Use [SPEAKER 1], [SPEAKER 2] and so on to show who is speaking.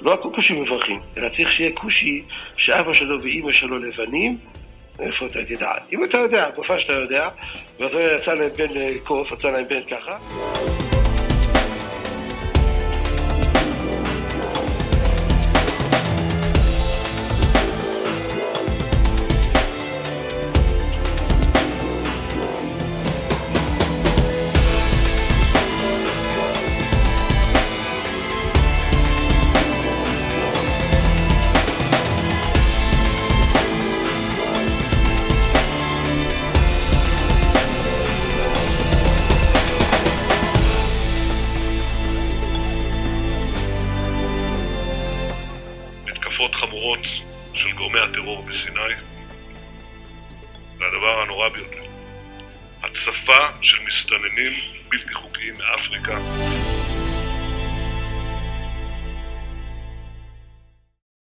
[SPEAKER 1] לא כושים מברכים, אלא צריך שיהיה כושי שאבא שלו ואימא שלו לבנים, איפה אתה תדע? אם אתה יודע, גופה שאתה יודע, ואתה יצא להם בן קוף, יצא להם בן ככה.
[SPEAKER 2] תקיפות חמורות של גורמי הטרור בסיני, והדבר הנורא ביותר, הצפה של מסתננים בלתי חוקיים מאפריקה.